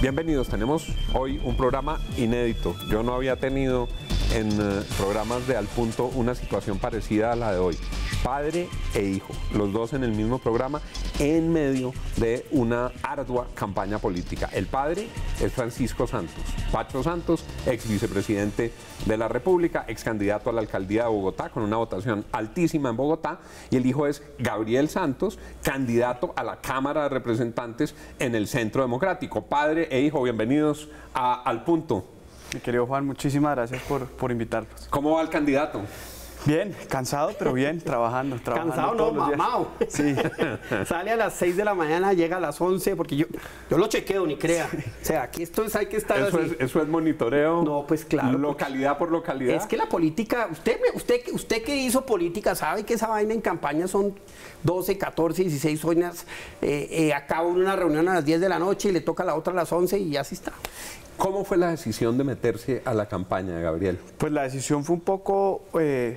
Bienvenidos, tenemos hoy un programa inédito. Yo no había tenido en eh, programas de Al Punto una situación parecida a la de hoy. Padre e hijo, los dos en el mismo programa, en medio de una ardua campaña política. El padre es Francisco Santos, Pacho Santos, ex vicepresidente de la República, ex candidato a la alcaldía de Bogotá con una votación altísima en Bogotá, y el hijo es Gabriel Santos, candidato a la Cámara de Representantes en el Centro Democrático. Padre e hijo, bienvenidos a Al Punto. Mi querido Juan, muchísimas gracias por, por invitarnos. ¿Cómo va el candidato? Bien, cansado, pero bien, trabajando. trabajando Cansado no, mamado. Sí. Sale a las 6 de la mañana, llega a las 11, porque yo, yo lo chequeo, ni crea. O sea, aquí esto es, hay que estar Eso así. es, eso es monitoreo. No, pues claro, Localidad por localidad. Es que la política, usted, me- usted, usted que hizo política sabe que esa vaina en campaña son 12, 14, 16 horas. Eh, eh, acaba una reunión a las 10 de la noche y le toca a la otra a las 11 y así está. ¿Cómo fue la decisión de meterse a la campaña, Gabriel? Pues la decisión fue un poco eh,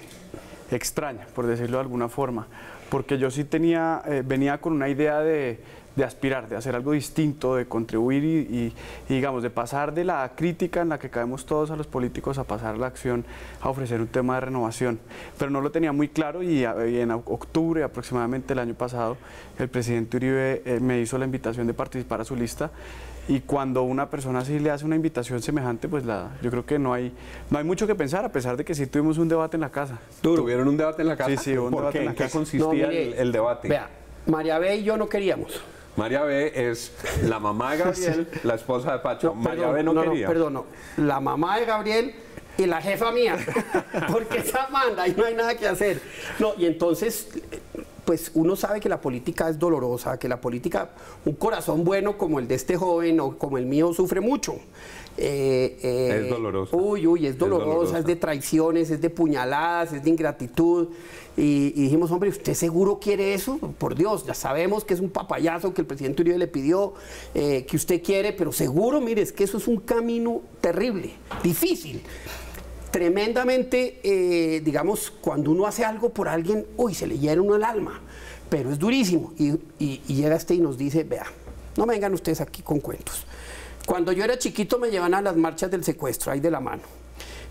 extraña, por decirlo de alguna forma, porque yo sí tenía, eh, venía con una idea de, de aspirar, de hacer algo distinto, de contribuir y, y- y, digamos, de pasar de la crítica en la que caemos todos a los políticos a pasar a la acción, a ofrecer un tema de renovación. Pero no lo tenía muy claro y, a- y en octubre aproximadamente el año pasado el presidente Uribe eh, me hizo la invitación de participar a su lista y cuando una persona así le hace una invitación semejante, pues la, yo creo que no hay, no hay mucho que pensar, a pesar de que sí tuvimos un debate en la casa. ¿Tuvieron un debate en la casa? Sí, sí, hubo un ¿Por debate qué? en la ¿En qué casa. consistía No, mire, el, el debate? Vea, María B y yo no queríamos. María B es la mamá de Gabriel, la esposa de Pacho. María perdón, B no, no, quería. perdón, no. La mamá de Gabriel y la jefa mía. Porque esa manda y no hay nada que hacer. No, y entonces, pues uno sabe que la política es dolorosa, que la política, un corazón bueno como el de este joven o como el mío sufre mucho. Eh, eh, Es dolorosa. Uy, uy, es dolorosa, es, de traiciones, es de puñaladas, es de ingratitud. Y, y dijimos, hombre, ¿usted seguro quiere eso? Por Dios, ya sabemos que es un papayazo que el presidente Uribe le pidió, eh, que usted quiere, pero seguro, mire, es que eso es un camino terrible, difícil. Tremendamente, digamos, cuando uno hace algo por alguien, uy, se le hiere uno el alma, pero es durísimo. Y, y- y llega este y nos dice, vea, no vengan ustedes aquí con cuentos. Cuando yo era chiquito me llevan a las marchas del secuestro, ahí de la mano.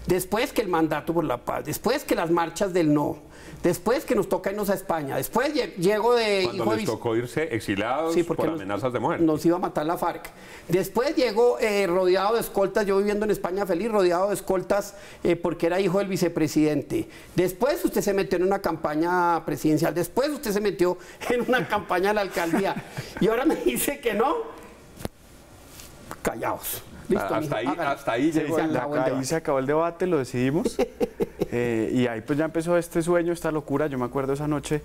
Después que el mandato por la paz, después que las marchas del no, después que nos toca irnos a España, después lle- llego de Cuando hijo les tocó irse Sí, porque por nos- amenazas de muerte. Nos iba a matar la FARC. Después llegó eh, rodeado de escoltas, yo viviendo en España feliz, rodeado de escoltas eh, porque era hijo del vicepresidente. Después usted se metió en una campaña presidencial. Después usted se metió en una campaña a la alcaldía. Y ahora me dice que no. Callaos. Listo, hasta, ahí, hasta ahí Se llegó el- acabó el ahí debate. se acabó el debate, lo decidimos. eh, y ahí pues ya empezó este sueño, esta locura. Yo me acuerdo esa noche,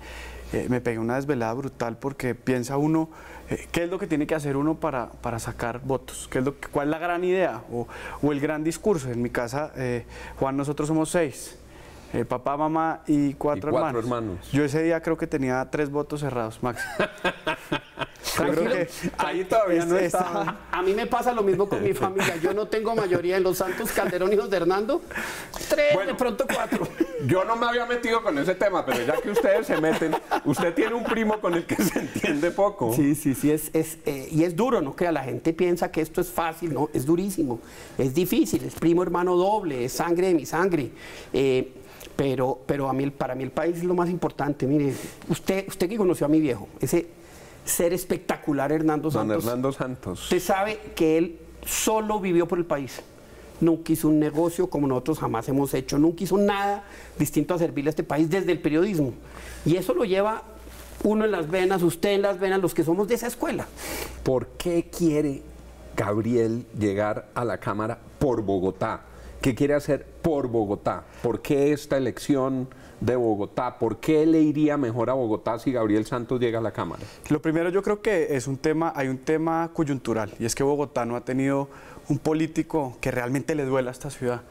eh, me pegué una desvelada brutal porque piensa uno, eh, ¿qué es lo que tiene que hacer uno para, para sacar votos? ¿Qué es lo que- ¿Cuál es la gran idea o, o el gran discurso? En mi casa, eh, Juan, nosotros somos seis. Eh, papá, mamá y cuatro, Y cuatro hermanos. hermanos. Yo ese día creo que tenía tres votos cerrados, máximo. Yo creo Tranquilo. que Ahí todavía no estaba. A mí me pasa lo mismo con mi familia. Yo no tengo mayoría en los Santos Calderón, hijos de Hernando. Tres, Bueno. de pronto cuatro. Yo no me había metido con ese tema, pero ya que ustedes se meten, usted tiene un primo con el que se entiende poco. Sí, sí, sí, es, es, eh, y es duro, no crea, la gente piensa que esto es fácil, no, es durísimo, es difícil, es primo hermano doble, es sangre de mi sangre. eh, pero, pero a mí, el- para mí el país es lo más importante. Mire, usted, usted que conoció a mi viejo, ese ser espectacular Hernando Don Santos. Hernando Santos. Usted sabe que él solo vivió por el país. Nunca hizo un negocio como nosotros jamás hemos hecho. Nunca hizo nada distinto a servirle a este país desde el periodismo. Y eso lo lleva uno en las venas, usted en las venas, los que somos de esa escuela. ¿Por qué quiere Gabriel llegar a la Cámara por Bogotá? ¿Qué quiere hacer por Bogotá? ¿Por qué esta elección de Bogotá? ¿Por qué le iría mejor a Bogotá si Gabriel Santos llega a la Cámara? Lo primero yo creo que es un tema, hay un tema coyuntural y es que Bogotá no ha tenido un político que realmente le duela a esta ciudad.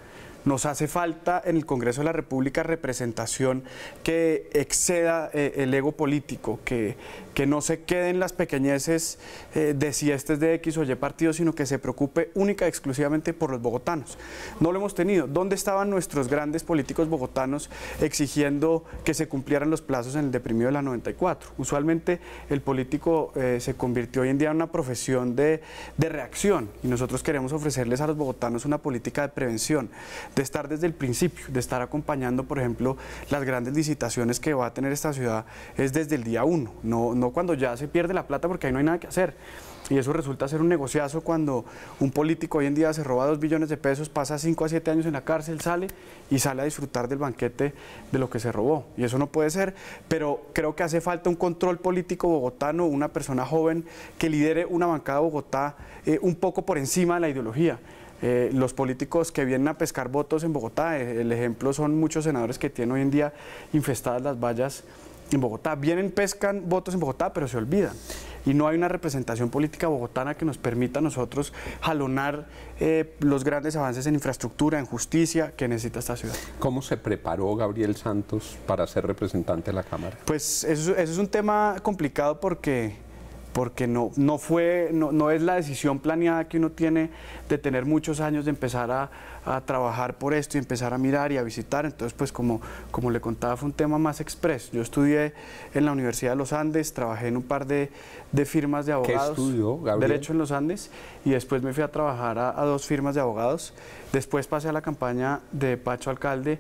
Nos hace falta en el Congreso de la República representación que exceda eh, el ego político, que, que no se queden las pequeñeces eh, de si este es de X o Y partido, sino que se preocupe única y exclusivamente por los bogotanos. No lo hemos tenido. ¿Dónde estaban nuestros grandes políticos bogotanos exigiendo que se cumplieran los plazos en el deprimido de la 94? Usualmente el político eh, se convirtió hoy en día en una profesión de, de reacción y nosotros queremos ofrecerles a los bogotanos una política de prevención de estar desde el principio, de estar acompañando, por ejemplo, las grandes licitaciones que va a tener esta ciudad es desde el día uno, no, no cuando ya se pierde la plata porque ahí no hay nada que hacer. Y eso resulta ser un negociazo cuando un político hoy en día se roba dos billones de pesos, pasa cinco a siete años en la cárcel, sale y sale a disfrutar del banquete de lo que se robó. Y eso no puede ser, pero creo que hace falta un control político bogotano, una persona joven que lidere una bancada de Bogotá eh, un poco por encima de la ideología. Eh, los políticos que vienen a pescar votos en Bogotá, eh, el ejemplo son muchos senadores que tienen hoy en día infestadas las vallas en Bogotá. Vienen, pescan votos en Bogotá, pero se olvidan. Y no hay una representación política bogotana que nos permita a nosotros jalonar eh, los grandes avances en infraestructura, en justicia que necesita esta ciudad. ¿Cómo se preparó Gabriel Santos para ser representante de la Cámara? Pues eso, eso es un tema complicado porque porque no, no, fue, no, no, es la decisión planeada que uno tiene de tener muchos años de empezar a, a, trabajar por esto y empezar a mirar y a visitar. Entonces, pues como, como le contaba, fue un tema más express. Yo estudié en la Universidad de los Andes, trabajé en un par de, de firmas de abogados. ¿Qué estudió, Gabriel? Derecho en los Andes, y después me fui a trabajar a, a dos firmas de abogados. Después pasé a la campaña de Pacho Alcalde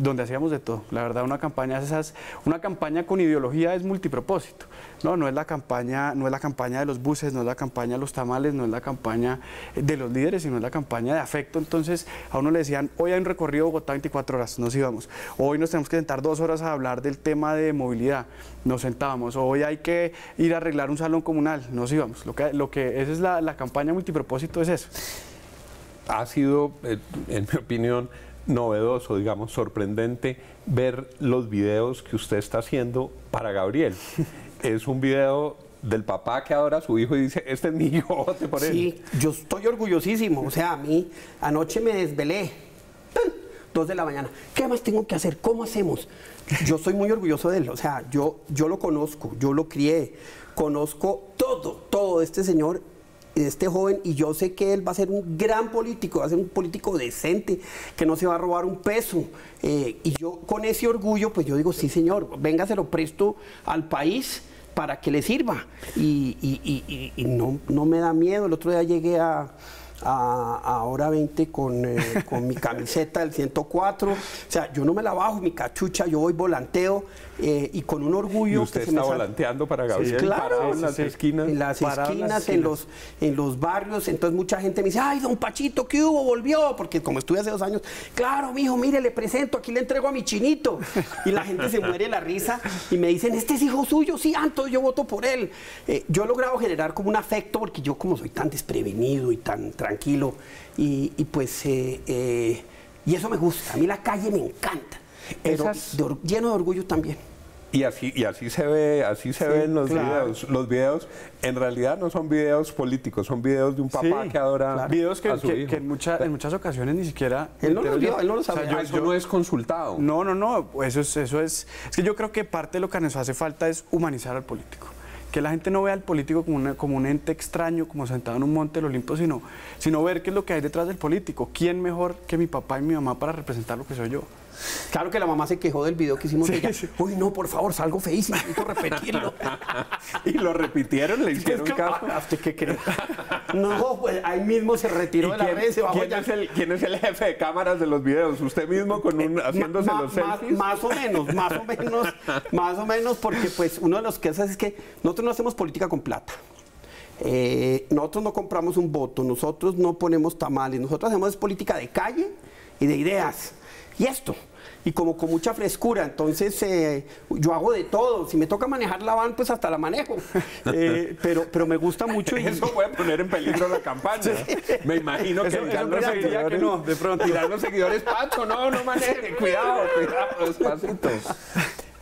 donde hacíamos de todo. La verdad, una campaña esas, una campaña con ideología es multipropósito. No, no es la campaña, no es la campaña de los buses, no es la campaña de los tamales, no es la campaña de los líderes, sino es la campaña de afecto. Entonces, a uno le decían, hoy hay un recorrido Bogotá 24 horas, nos íbamos. Hoy nos tenemos que sentar dos horas a hablar del tema de movilidad, nos sentábamos. Hoy hay que ir a arreglar un salón comunal, nos íbamos. Lo que, lo que esa es la, la campaña multipropósito, es eso. Ha sido, eh, en mi opinión, novedoso, digamos, sorprendente ver los videos que usted está haciendo para Gabriel. es un video del papá que adora a su hijo y dice, este es mi hijo, vote por. Sí, yo estoy orgullosísimo. O sea, a mí anoche me desvelé. Dos de la mañana. ¿Qué más tengo que hacer? ¿Cómo hacemos? Yo soy muy orgulloso de él. O sea, yo, yo lo conozco, yo lo crié, conozco todo, todo de este señor este joven y yo sé que él va a ser un gran político, va a ser un político decente, que no se va a robar un peso. Eh, y yo con ese orgullo, pues yo digo, sí señor, venga, lo presto al país para que le sirva. Y, y, y, y no, no, me da miedo. El otro día llegué a, a, a hora 20 con, eh, con mi camiseta del 104. O sea, yo no me la bajo, mi cachucha, yo voy volanteo eh, y con un orgullo. ¿Y usted que se está me volanteando para Gabriel? Sí, claro, en las esquinas. en las esquinas, las en, los, en los barrios, entonces mucha gente me dice, ay, don Pachito, ¿qué hubo? Volvió, porque como estuve hace dos años, claro, mijo, mire, le presento, aquí le entrego a mi chinito. Y la gente se muere la risa y me dicen, este es hijo suyo, sí, entonces yo voto por él. Eh, yo he logrado generar como un afecto, porque yo como soy tan desprevenido y tan tranquilo, y, y pues, eh, eh, y eso me gusta, a mí la calle me encanta, pero Esas- de or- lleno de orgullo también. Y así, y así se ve, así se Sí, ven los claro. videos. Los videos en realidad no son videos políticos, son videos de un papá Sí, que adora claro. videos que, a su que- hijo. que en, mucha- en muchas ocasiones ni siquiera Él no los vio, yo. él no los O sea, sabía. Ah, eso no es consultado. No, no, no, eso es, eso es, es que yo creo que parte de lo que nos hace falta es humanizar al político. Que la gente no vea al político como, una- como un ente extraño, como sentado en un monte del Olimpo, sino, sino ver qué es lo que hay detrás del político. ¿Quién mejor que mi papá y mi mamá para representar lo que soy yo? Claro que la mamá se quejó del video que hicimos Sí, de ella. sí. Uy, no, por favor, salgo feísimo, necesito repetirlo. y lo repitieron, le hicieron caso. Ah, ¿Usted qué? No, pues ahí mismo se retiró de la quién, red, se bajó quién ya. es el, quién es el jefe de cámaras de los videos? ¿Usted mismo con un, haciéndose Ma- los selfies? Más o menos, más o menos, más o menos, porque pues uno de los que hace es que nosotros no hacemos política con plata. Eh, nosotros no compramos un voto, nosotros no ponemos tamales, nosotros hacemos política de calle y de ideas. Y esto, y como con mucha frescura, entonces eh, yo hago de todo. Si me toca manejar la van, pues hasta la manejo. Eh, pero, pero me gusta mucho y, Eso puede poner en peligro la campaña. Me imagino que Eso- eso que no, de pronto. dirán los seguidores, Pacho, no, no maneje, cuidado, cuidado, despacito.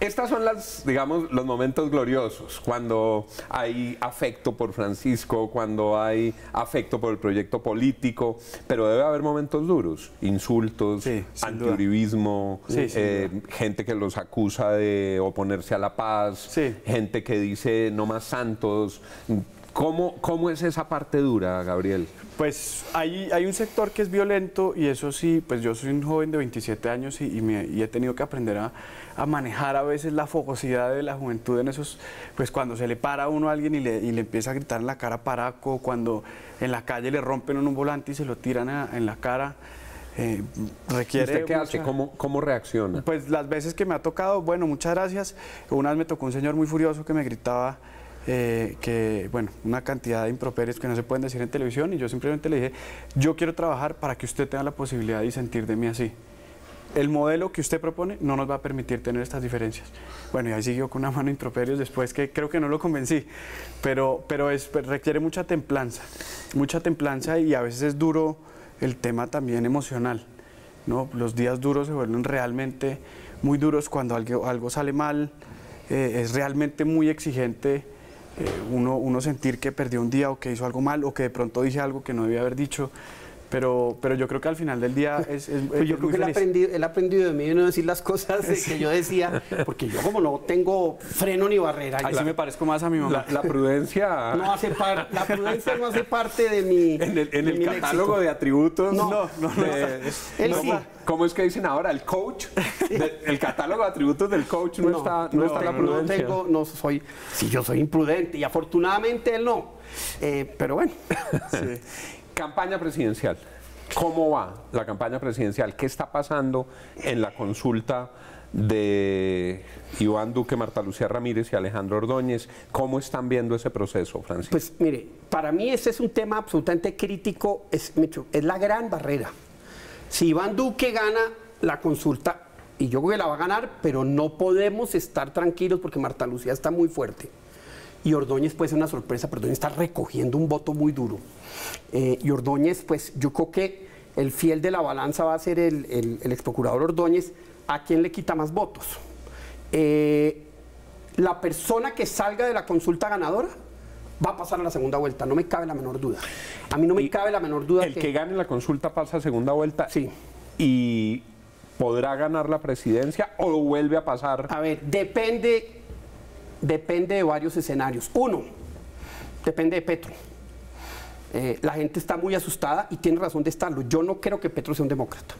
Estas son las, digamos, los momentos gloriosos, cuando hay afecto por Francisco, cuando hay afecto por el proyecto político, pero debe haber momentos duros, insultos, Sí, antiuribismo, Sí, eh, gente que los acusa de oponerse a la paz, gente que dice no más santos. ¿Cómo, ¿Cómo es esa parte dura, Gabriel? Pues hay, hay un sector que es violento y eso sí, pues yo soy un joven de 27 años y, y me- y he tenido que aprender a, a manejar a veces la fogosidad de la juventud en esos, pues cuando se le para a uno a alguien y le, y le empieza a gritar en la cara paraco, cuando en la calle le rompen un volante y se lo tiran a- en la cara, eh, requiere ¿Usted qué hace? mucha- ¿Cómo, ¿Cómo reacciona? Pues las veces que me ha tocado, bueno, muchas gracias. Una vez me tocó un señor muy furioso que me gritaba eh, que, bueno, una cantidad de improperios que no se pueden decir en televisión y yo simplemente le dije, yo quiero trabajar para que usted tenga la posibilidad de sentir de mí así. El modelo que usted propone no nos va a permitir tener estas diferencias. Bueno, y ahí siguió con una mano de improperios después que creo que no lo convencí, pero, pero es, pues, requiere mucha templanza, mucha templanza y a veces es duro el tema también emocional. ¿no? Los días duros se vuelven realmente muy duros cuando algo, algo sale mal, eh, es realmente muy exigente uno, uno sentir que perdió un día o que hizo algo mal o que de pronto dije algo que no debía haber dicho, pero, pero yo creo que al final del día es, es, Pues yo es creo que él ha, aprendido, él ha aprendido de mí de no decir las cosas eh, que yo decía, porque yo como no tengo freno ni barrera, Ahí sí me parezco más a mi mamá. La, la prudencia no hace par- la prudencia no hace parte de mi en el, en de el catálogo léxico. de atributos. No, no, no, no de- Él ¿cómo, sí. cómo es que dicen ahora? El coach. de- el catálogo de atributos del coach no, No, está, no, no, está la no, no prudencia. tengo, no soy, si yo soy imprudente y afortunadamente él no, Eh, pero bueno, Sí. Campaña presidencial. ¿Cómo va la campaña presidencial? ¿Qué está pasando en la consulta de Iván Duque, Marta Lucía Ramírez y Alejandro Ordóñez? ¿Cómo están viendo ese proceso, Francisco? pues mire, para mí ese es un tema absolutamente crítico, es, es la gran barrera. Si Iván Duque gana la consulta, y yo creo que la va a ganar, pero no podemos estar tranquilos porque Marta Lucía está muy fuerte. Y Ordóñez puede ser una sorpresa, pero Ordóñez está recogiendo un voto muy duro. Eh, y Ordóñez, pues yo creo que el fiel de la balanza va a ser el, el, el ex procurador Ordóñez, a quien le quita más votos. Eh, la persona que salga de la consulta ganadora va a pasar a la segunda vuelta, no me cabe la menor duda. A mí no me cabe la menor duda El que gane la consulta pasa a segunda vuelta Sí. y podrá ganar la presidencia o vuelve a pasar. A ver, depende, depende de varios escenarios. Uno, depende de Petro. Eh, la gente está muy asustada y tiene razón de estarlo. Yo no creo que Petro sea un demócrata.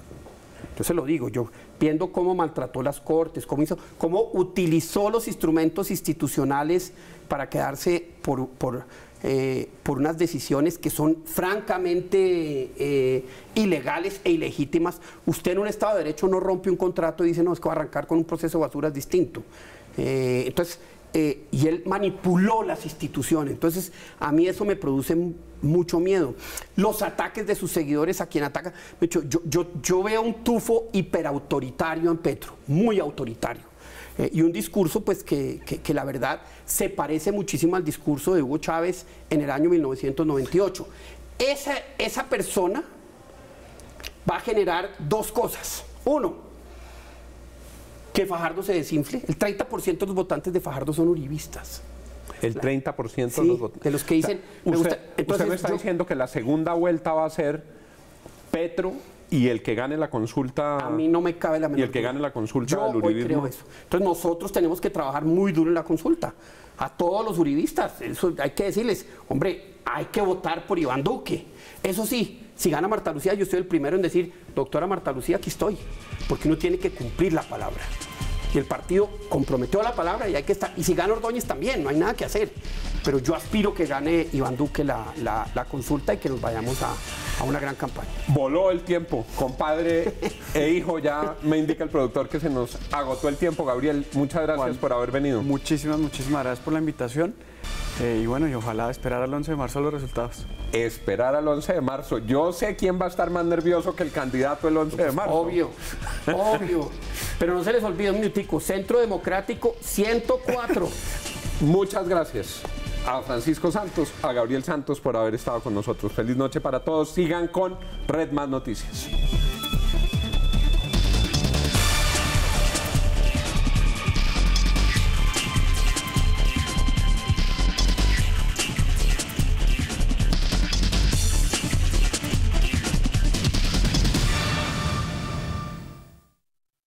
Yo se lo digo, yo viendo cómo maltrató las cortes, cómo, hizo, cómo utilizó los instrumentos institucionales para quedarse por, por, eh, por unas decisiones que son francamente eh, ilegales e ilegítimas. Usted en un Estado de Derecho no rompe un contrato y dice, no, es que va a arrancar con un proceso de basuras distinto. Entonces, eh, y él manipuló las instituciones. Entonces, a mí eso me produce mucho miedo. Los ataques de sus seguidores a quien ataca. Yo, yo, yo veo un tufo hiperautoritario en Petro, muy autoritario. Eh, y un discurso, pues, que, que- que la verdad se parece muchísimo al discurso de Hugo Chávez en el año 1998. Esa, esa persona va a generar dos cosas. Uno, que Fajardo se desinfle. El 30% de los votantes de Fajardo son uribistas. El 30% de Sí, los votantes. de los que dicen, me usted, gusta- usted entonces me está yo- diciendo que la segunda vuelta va a ser Petro y el que gane la consulta. A mí no me cabe la menor Y el que gane la consulta Yo del hoy uribismo. creo eso. Entonces nosotros tenemos que trabajar muy duro en la consulta. A todos los uribistas, eso hay que decirles, hombre, hay que votar por Iván Duque. Eso sí, si gana Marta Lucía, yo soy el primero en decir, doctora Marta Lucía, aquí estoy. Porque uno tiene que cumplir la palabra. Y el partido comprometió la palabra y hay que estar. Y si gana Ordóñez también, no hay nada que hacer. Pero yo aspiro que gane Iván Duque la, la- la consulta y que nos vayamos a, a una gran campaña. Voló el tiempo, compadre e hijo, ya me indica el productor que se nos agotó el tiempo. Gabriel, muchas gracias Juan, por haber venido. Muchísimas, muchísimas gracias por la invitación. Eh, y bueno, y ojalá esperar al 11 de marzo los resultados. Esperar al 11 de marzo. Yo sé quién va a estar más nervioso que el candidato el 11 de marzo. Obvio, obvio. Pero no se les olvide un minutico. Centro Democrático 104. Muchas gracias a Francisco Santos, a Gabriel Santos por haber estado con nosotros. Feliz noche para todos. Sigan con Red Más Noticias.